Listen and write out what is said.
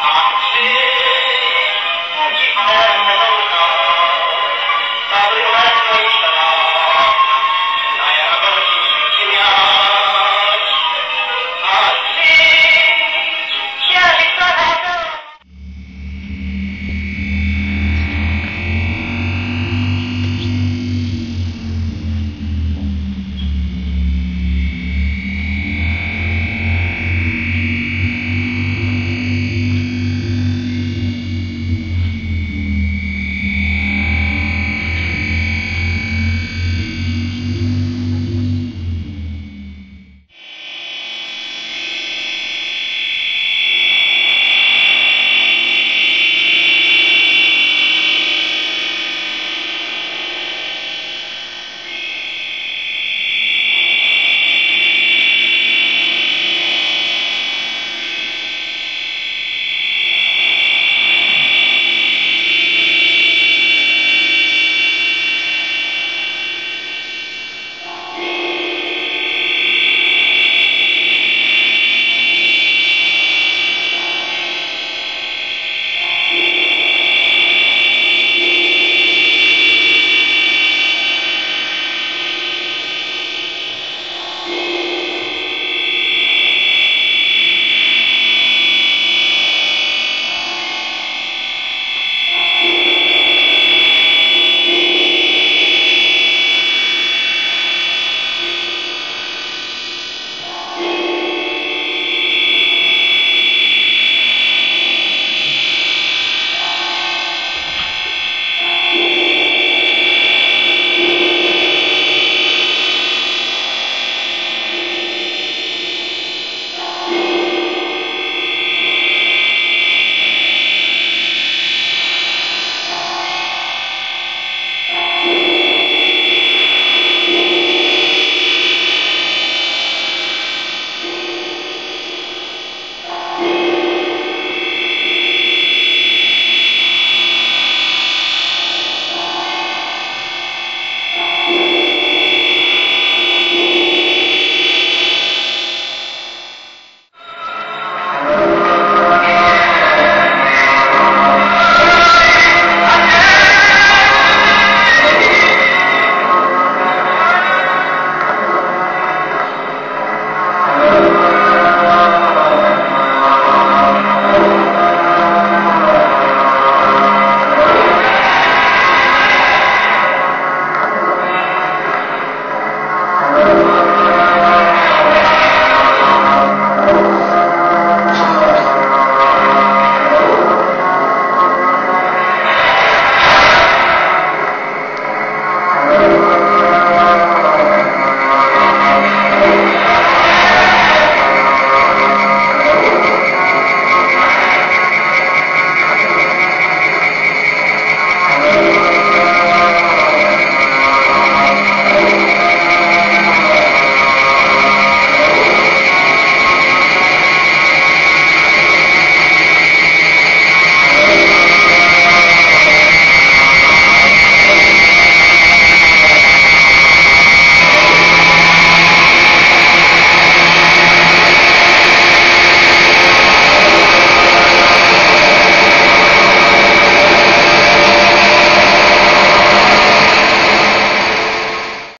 I'm you.